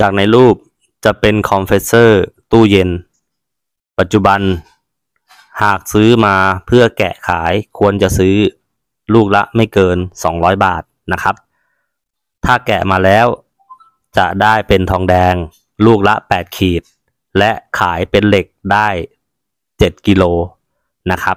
จากในรูปจะเป็นคอมเพรสเซอร์ตู้เย็น ปัจจุบัน หากซื้อมาเพื่อแกะขายควรจะซื้อลูกละไม่เกิน 200 บาทนะครับ ถ้าแกะมาแล้วจะได้เป็นทองแดงลูกละ 8 ขีด และขายเป็นเหล็กได้ 7 กิโลนะครับ